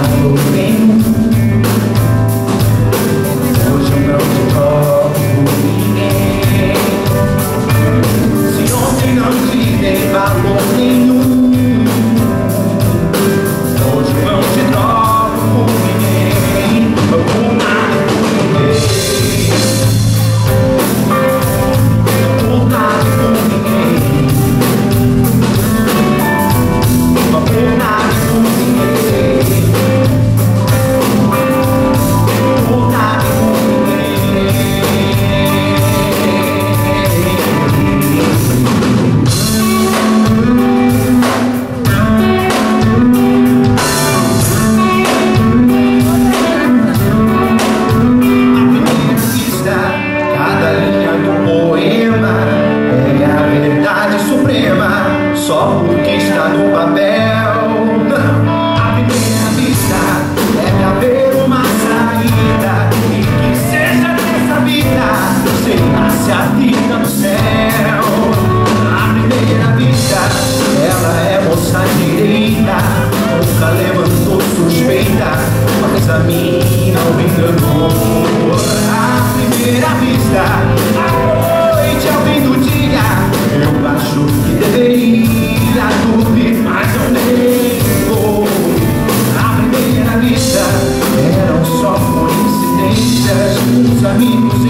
amor. Amigos